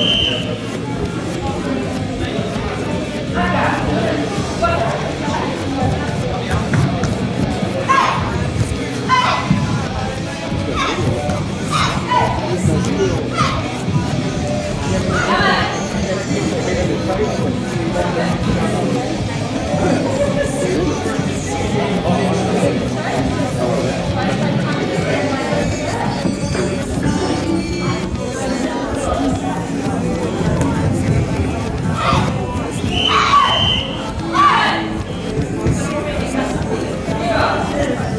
Thank Amen.